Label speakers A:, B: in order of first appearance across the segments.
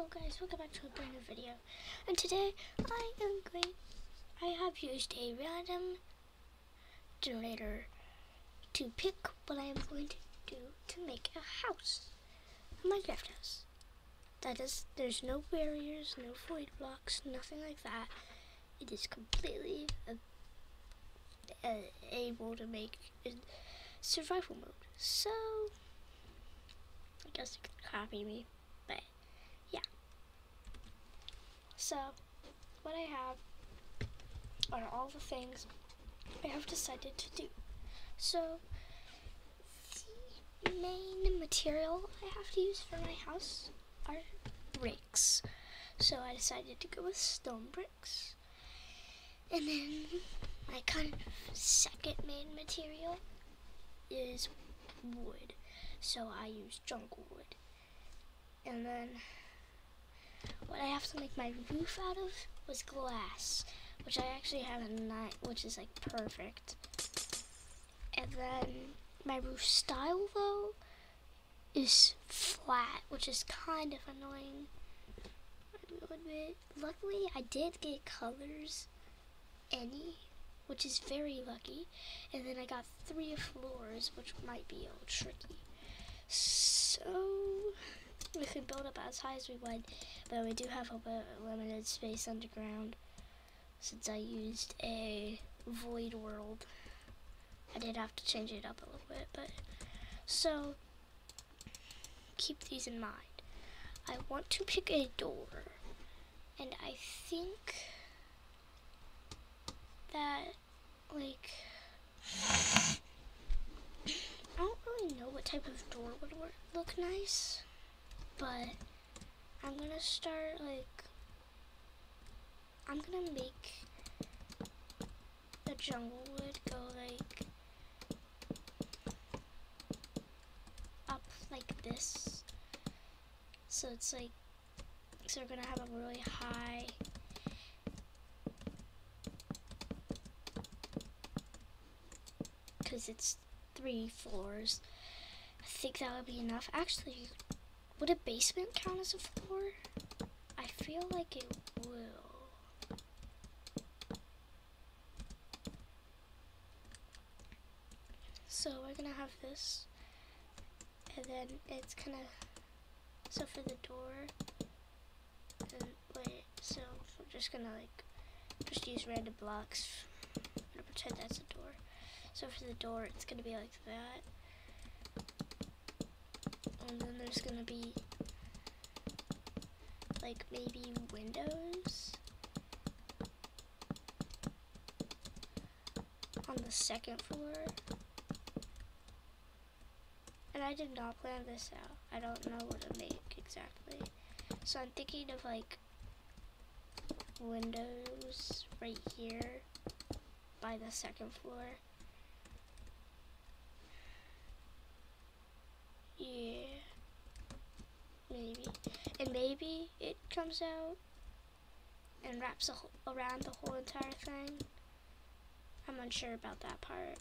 A: Hello guys, welcome back to a brand new video. And today I am going, I have used a random generator to pick what I am going to do to make a house. A Minecraft house. That is, there's no barriers, no void blocks, nothing like that. It is completely uh, able to make in survival mode. So, I guess you can copy me. So, what I have are all the things I have decided to do. So, the main material I have to use for my house are bricks. So I decided to go with stone bricks. And then my kind of second main material is wood. So I use jungle wood. And then what I have to make my roof out of was glass, which I actually have a night, which is like perfect. And then my roof style though is flat, which is kind of annoying. Luckily, I did get colors, any, which is very lucky. And then I got three floors, which might be a little tricky. So we could build up as high as we want, but we do have a limited space underground since I used a void world. I did have to change it up a little bit, but so keep these in mind. I want to pick a door, and I think that like I don't really know what type of door would work, look nice but I'm gonna start like I'm gonna make the jungle wood go like up like this. So it's like so we're gonna have a really high because it's three floors. I think that would be enough. Actually would a basement count as a floor? I feel like it will. So we're gonna have this, and then it's gonna, so for the door, and wait, so we're just gonna like, just use random blocks, Gonna pretend that's a door. So for the door, it's gonna be like that and then there's gonna be like maybe windows on the second floor. And I did not plan this out. I don't know what to make exactly. So I'm thinking of like windows right here by the second floor. Yeah. Maybe. And maybe it comes out and wraps around the whole entire thing. I'm unsure about that part.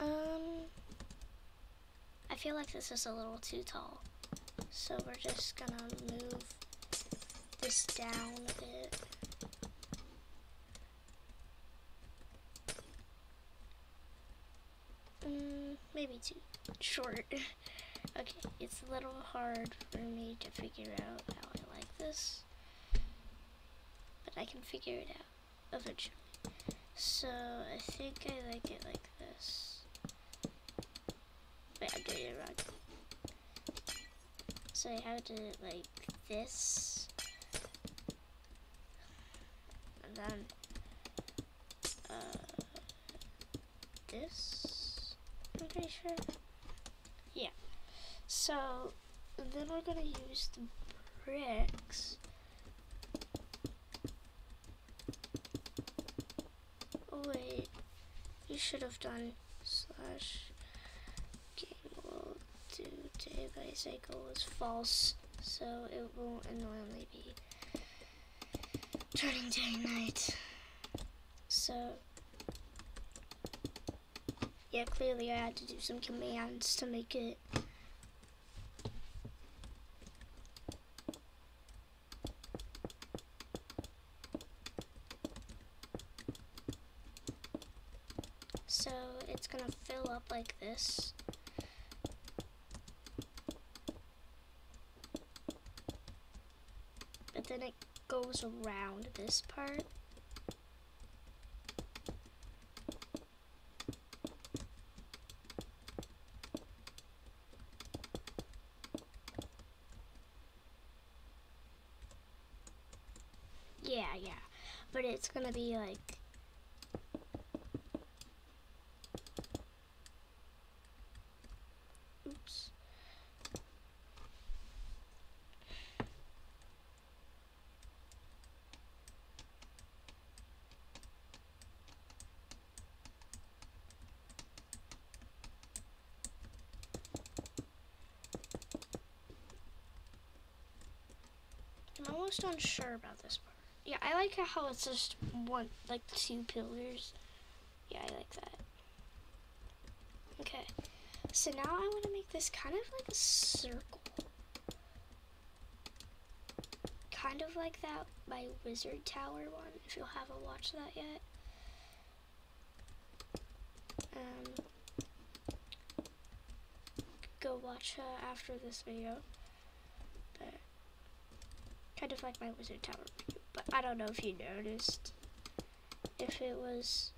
A: Um, I feel like this is a little too tall. So we're just gonna move this down a bit. Mm, maybe too short. okay, it's a little hard for me to figure out how I like this. But I can figure it out eventually. So, I think I like it like this. Wait, I'm doing it wrong. So I have to like this then uh, this, I'm pretty sure. Yeah. So then we're gonna use the bricks. Oh wait, you should have done slash game will do day by cycle is false, so it won't annoyingly be turning day night. So Yeah, clearly I had to do some commands to make it. So it's gonna fill up like this. But then it goes around this part. Yeah, yeah. Be like Oops. I'm almost unsure about this part. Yeah, I like how it's just one, like two pillars. Yeah, I like that. Okay, so now I want to make this kind of like a circle. Kind of like that my Wizard Tower one, if you haven't watched that yet. Um, go watch uh, after this video. Kind of like my Wizard Tower. But I don't know if you noticed if it was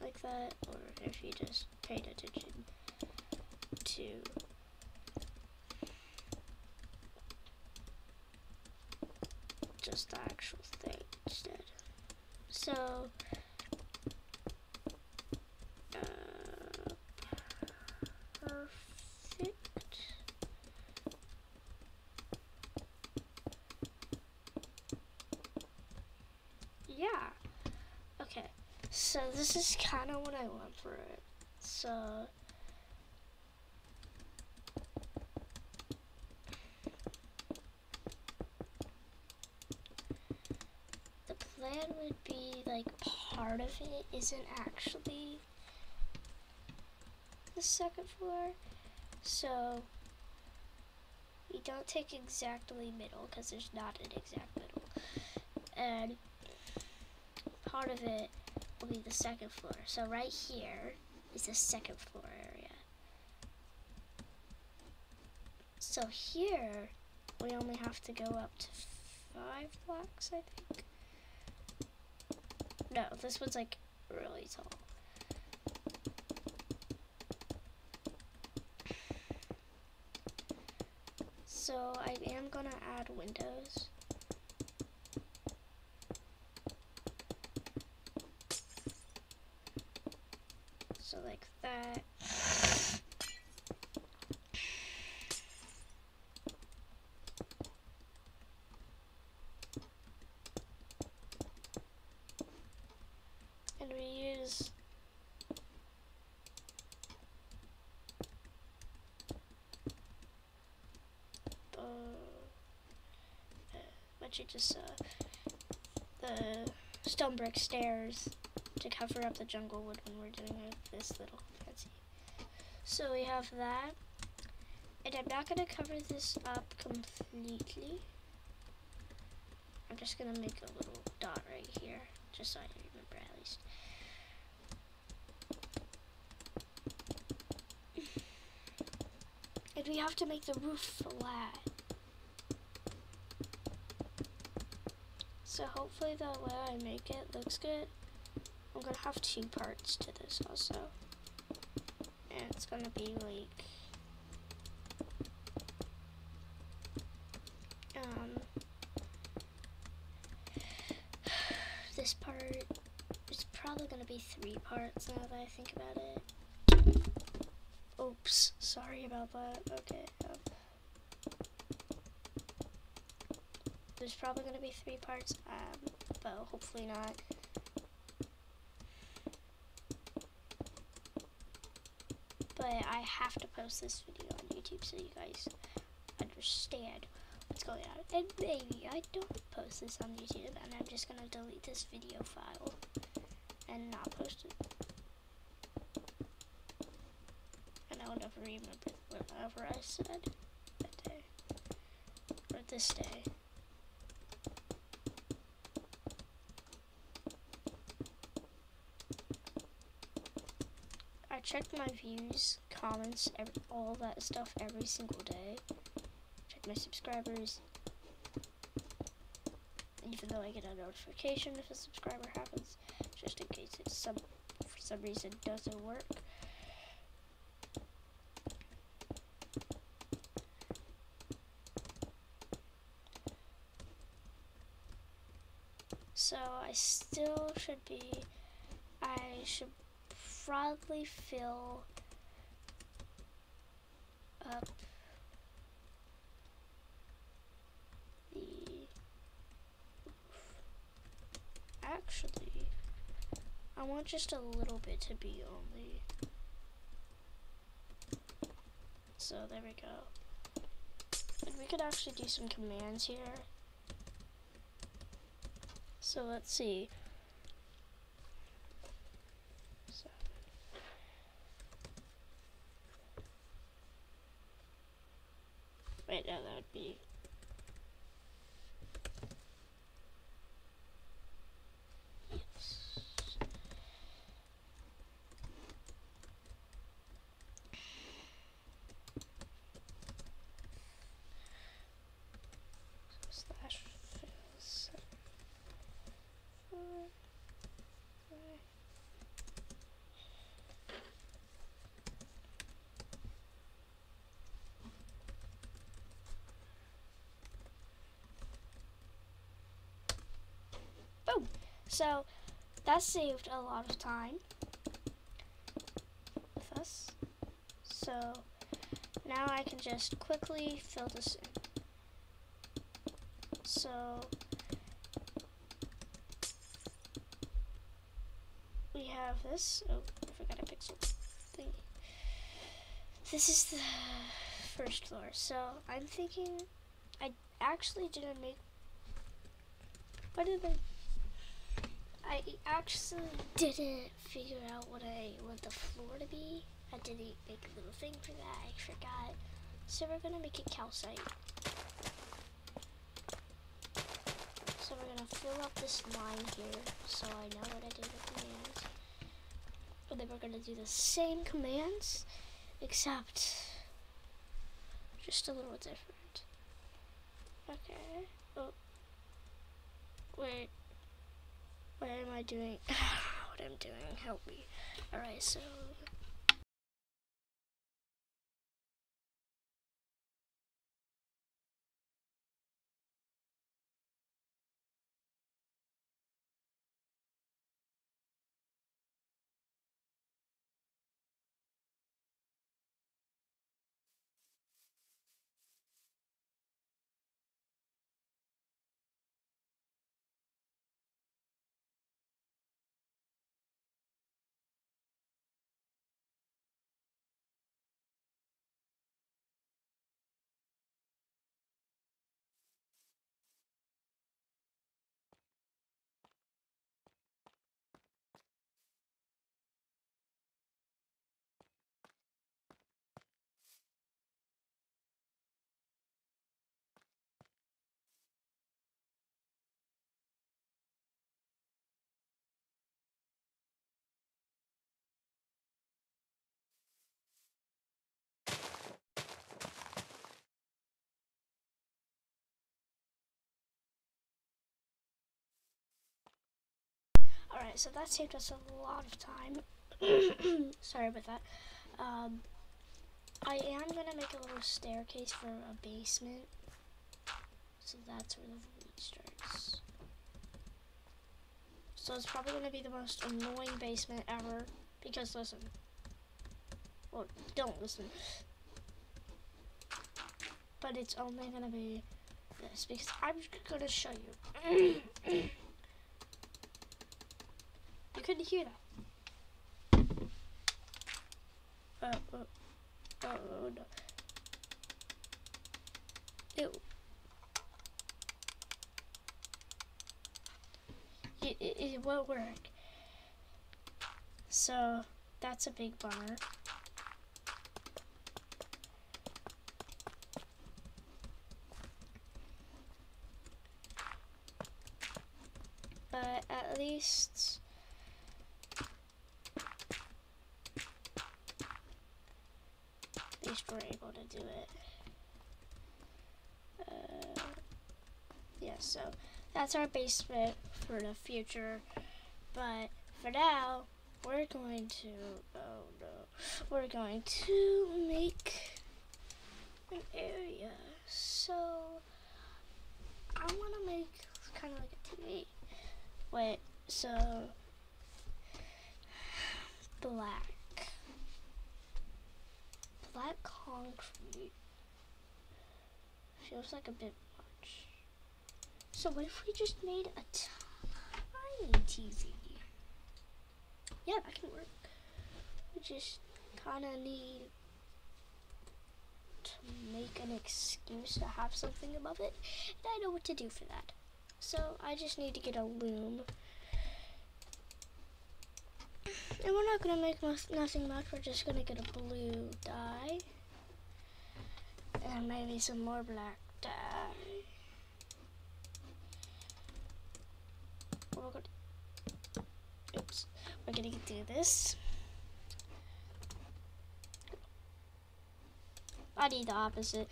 A: like that or if you just paid attention to just the actual thing instead. So, uh, perfect. Yeah. Okay. Kind of what I want for it. So. The plan would be like part of it isn't actually the second floor. So you don't take exactly middle because there's not an exact middle. And part of it will be the second floor. So right here is the second floor area. So here, we only have to go up to five blocks, I think. No, this one's like really tall. So I am gonna add windows. So like that. And we use the uh, what you just saw the stone brick stairs to cover up the jungle wood when we're doing this little fancy. So we have that. And I'm not going to cover this up completely. I'm just going to make a little dot right here, just so I remember at least. And we have to make the roof flat. So hopefully the way I make it looks good. I'm gonna have two parts to this also. And it's gonna be like um this part is probably gonna be three parts now that I think about it. Oops, sorry about that. Okay. Um, there's probably gonna be three parts, um, but hopefully not. But I have to post this video on YouTube so you guys understand what's going on. And maybe I don't post this on YouTube and I'm just gonna delete this video file and not post it. And I'll never remember whatever I said that day. Or this day. I check my views, comments, every, all that stuff every single day. Check my subscribers. Even though I get a notification if a subscriber happens, just in case it's some for some reason doesn't work. So I still should be, I should probably fill up the Actually, I want just a little bit to be only. So there we go. And we could actually do some commands here. So let's see. So. Wait, no, that would be. Yes. Slash fills. Four, five. Boom. So that saved a lot of time with us. So now I can just quickly fill this in. So we have this. Oh, I forgot a pixel thingy. This is the first floor. So I'm thinking I actually didn't make. What did I? I actually didn't figure out what I want the floor to be. I didn't make a little thing for that. I forgot. So we're gonna make it calcite. So we're gonna fill up this line here so I know what I did with the commands. And then we're gonna do the same commands except just a little different. Okay. Oh. Wait. What am I doing? what I'm doing. Help me. Alright, so Alright, so that saved us a lot of time. Sorry about that. Um, I am going to make a little staircase for a basement. So that's where the void starts. So it's probably going to be the most annoying basement ever. Because listen. Well, don't listen. But it's only going to be this. Because I'm going to show you. couldn't hear that. Oh, oh, oh no. Ew. It, it, it won't work. So, that's a big bummer. But at least so that's our basement for the future. But for now, we're going to, oh no, we're going to make an area. So I want to make kind of like a TV. Wait, so black, black concrete feels like a bit. So what if we just made a tiny TV? Yeah, that can work. We just kind of need to make an excuse to have something above it, and I know what to do for that. So I just need to get a loom. And we're not going to make nothing much, we're just going to get a blue dye. And maybe some more black dye. We're gonna, oops, we're gonna do this. I need the opposite.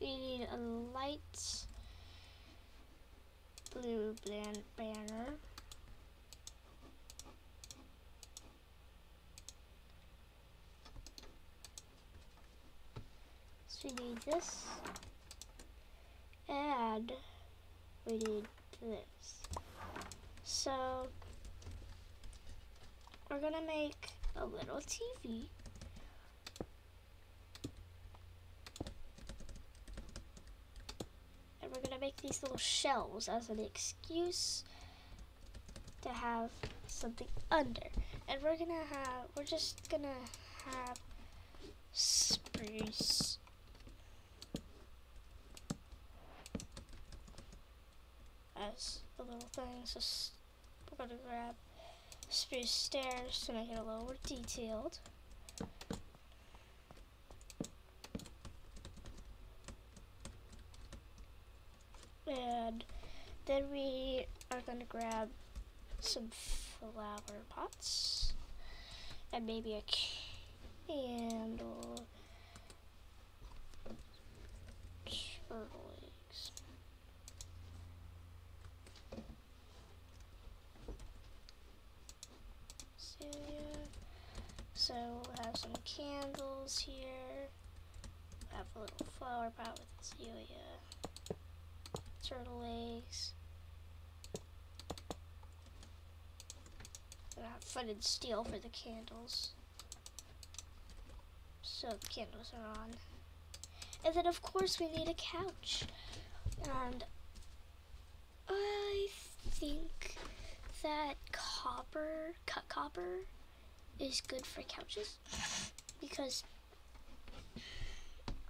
A: We need a light blue banner. So we need this. And we need this. So we're gonna make a little TV. And we're gonna make these little shelves as an excuse to have something under. And we're gonna have, we're just gonna have spruce as the little things. Just we're gonna grab spruce stairs to make it a little more detailed. And then we are gonna grab some flower pots and maybe a candle. Turtle eggs. So, so we'll have some candles here. Have a little flower pot with azalea. Turtle eggs. And I have flint and steel for the candles. So the candles are on. And then of course we need a couch. And I think that copper, cut copper, is good for couches because,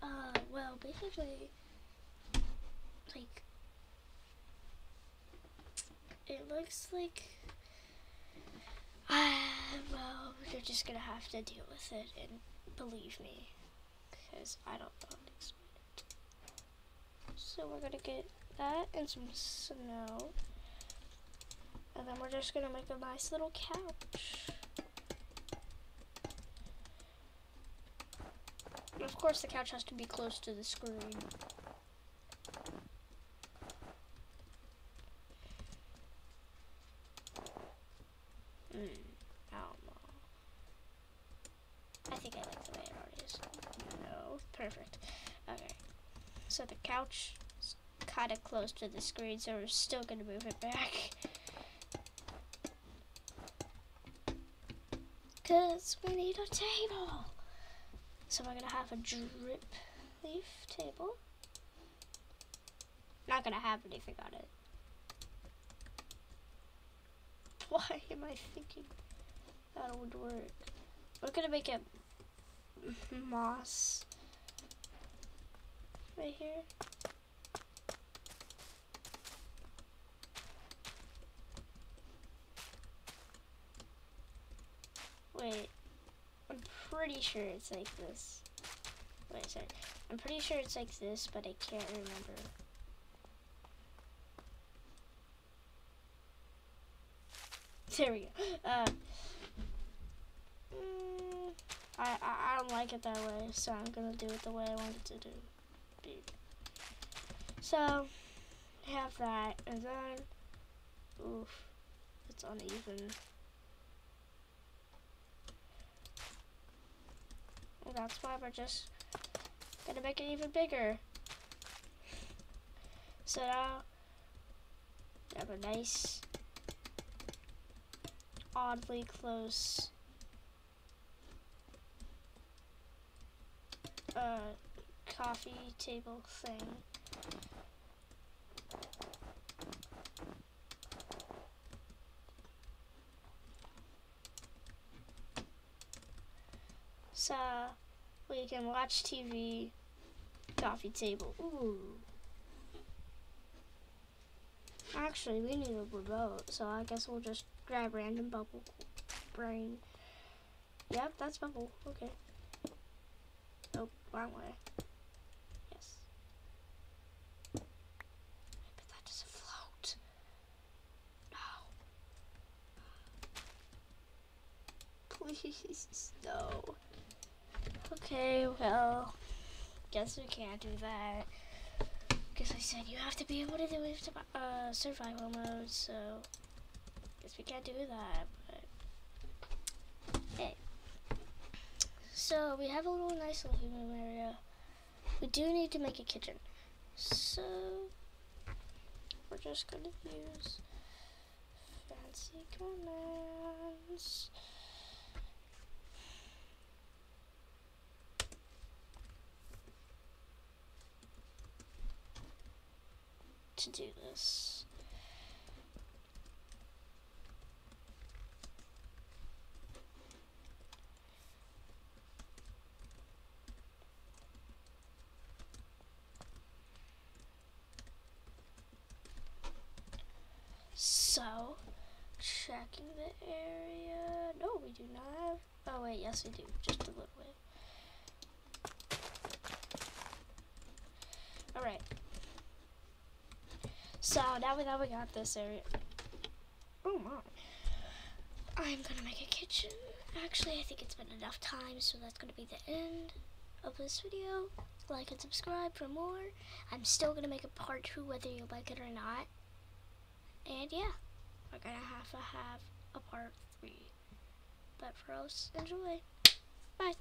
A: uh, well, basically, like, it looks like, uh, well, you're just gonna have to deal with it and believe me because I don't know to explain it. So we're gonna get that and some snow. And then we're just gonna make a nice little couch. And of course the couch has to be close to the screen. Mm, I think I like the way it already is. No, perfect. Okay. So the couch is kind of close to the screen, so we're still gonna move it back. Because we need a table. So we're to have a drip leaf table. Not to have anything on it. Why am I thinking that would work? We're to make it moss right here. Wait, I'm pretty sure it's like this. Wait, sorry. I'm pretty sure it's like this, but I can't remember. there we go. Uh, mm, I, I I don't like it that way, so I'm gonna do it the way I want it to do. So have that, and then oof, it's uneven. That's why we're just gonna make it even bigger. So now we have a nice, oddly close uh, coffee table thing. So we can watch TV, coffee table. Ooh. Actually, we need a remote, so I guess we'll just grab random bubble brain. Yep, that's bubble. Okay. Oh, wrong way. Yes. Maybe that doesn't float. No. Please, no. Okay, well, guess we can't do that. Because I said you have to be able to do it uh, survival mode, so guess we can't do that. But hey, so we have a little nice living room area. We do need to make a kitchen, so we're just gonna use fancy commands. To do this. So, checking the area. No, we do not have. Oh, wait, yes, we do. Just a little bit. Alright. So now we now we got this area. Oh my. I'm gonna make a kitchen. Actually, I think it's been enough time, so that's gonna be the end of this video. Like and subscribe for more. I'm still gonna make a part two whether you like it or not. And yeah, we're gonna have to have a part three. But for us, enjoy. Bye.